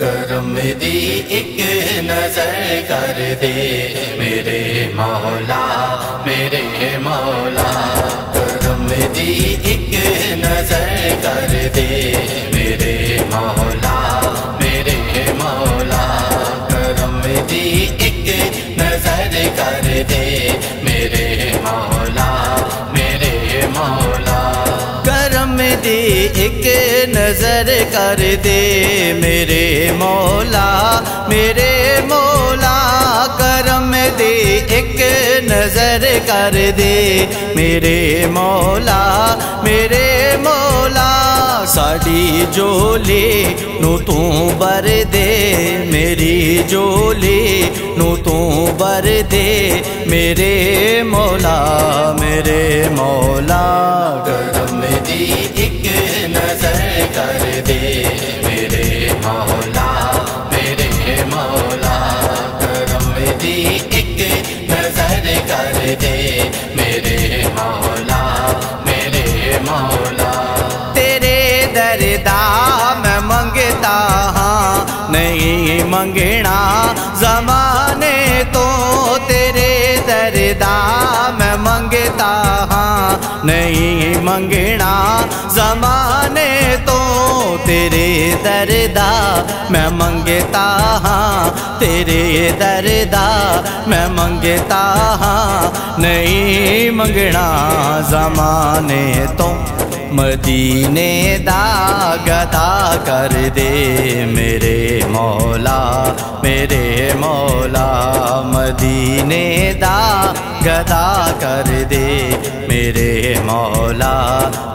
کرم دی ایک نظر کر دے میرے مولا میرے مولا۔ کرم دی ایک نظر کر دے میرے ایک نظر کر دے میرے مولا میرے مولا، کرم دی ایک نظر کر دے میرے مولا میرے مولا، ساڈی جولی نو تو بر دے میری جولی نو تو بر دے میرے مولا میرے مولا، کرم دی دے میرے مولا میرے مولا۔ تیرے دردا میں منگتا ہاں نہیں منگنا زمانے تو تیرے دردا میں منگتا ہاں نہیں منگنا زمانے تو تیرے دردا میں منگتا ہاں۔ تیرے دردا میں منگتا ہاں نہیں منگنا زمانے تو مدینے دا گدا کر دے میرے مولا میرے مولا، مدینے دا گدا کر دے میرے مولا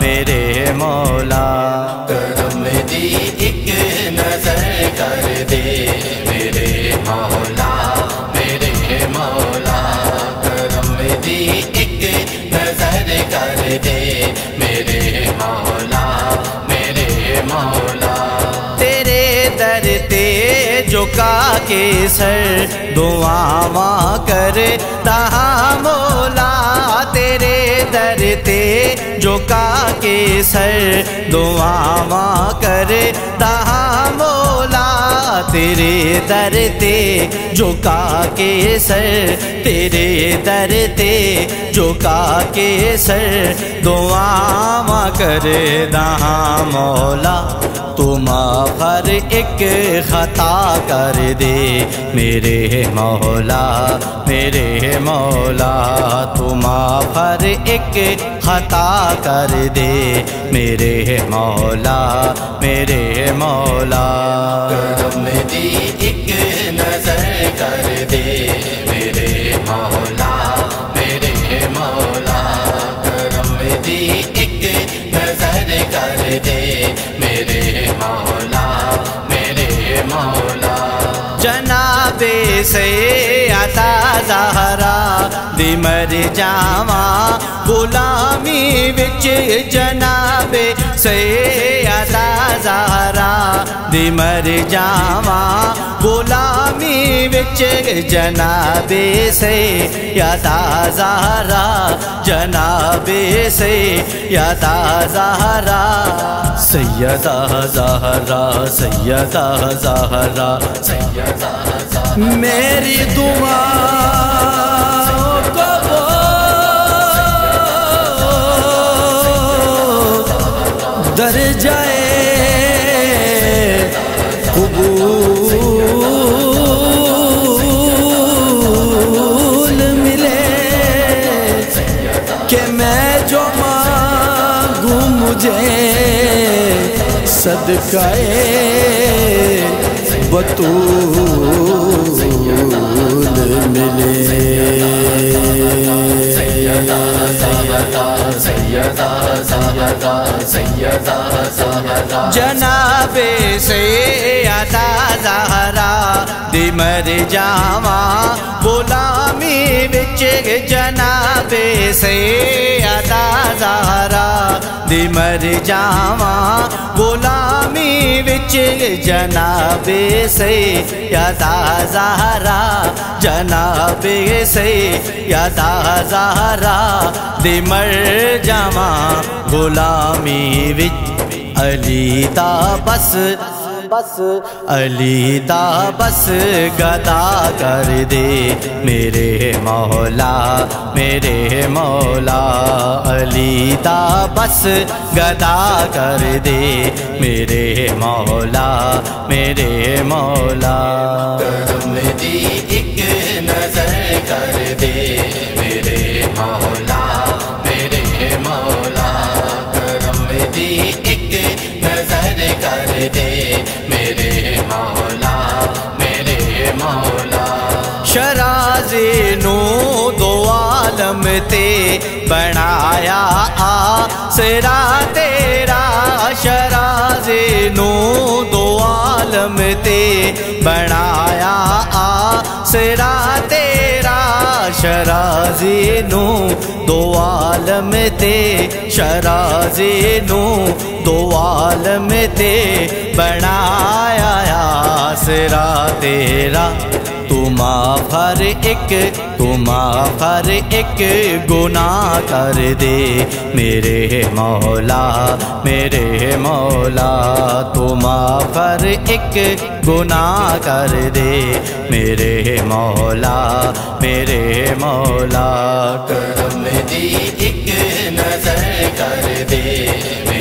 میرے مولا۔ کرم دی ایک نظر کر دے جھکا کے سر دعا کر تہا مولا تیرے در تے جھکا کے سر دعا کر تہا مولا تیرے در تے جھکا کے سر، تیرے در تے جھکا کے سر دعا کر دہاں مولا تم ہر ایک خطا کر دے۔ میرے مولا میرے مولا تم ہر ایک خطا کر دے۔ میرے مولا میرے مولا۔ کرم دی ایک نظر کر دے۔ میرے مولا میرے مولا۔ کرم دی ایک نظر کر دے۔ سے عطا زہرا دی مر جاواں غلامی وچ جناب سے عطا زہرا دی مر جاواں، غلامی وچ جناب سے عطا زہرا، جناب سے عطا زہرا۔ سیدہ زہرا سیدہ زہرا۔ میری دعا صدقہ بطول ملے۔ جناب سے زہرا دی مر جاواں، غلامی وچ جناب سے عطا زہرا دی مر جاواں، غلامی وچ جناب سے عطا زہرا، جناب سے عطا زہرا دی مر جاواں، غلامی وچ علی دا بس بس، علی دا بس، گدا کر دے۔ میرے مولا میرے مولا، علی دا بس، گدا کر دے۔ میرے مولا میرے مولا۔ کرم دی ایک نظر کر دے۔ نو دو عالم تے بنایا آ۔ سرا تیرا شراز نو دو عالم تے بنایا آ۔ سرا تیرا شرازی نو دو عالم تے شرازی نو دو عالم تے بنایا آسرا تیرا۔ تم ہر ایک تم ہر ایک گناہ کر دے۔ میرے مولا میرے مولا تم ہر ایک گناہ کر دے۔ میرے مولا میرے مولا، کرم دی ایک نظر کر دے۔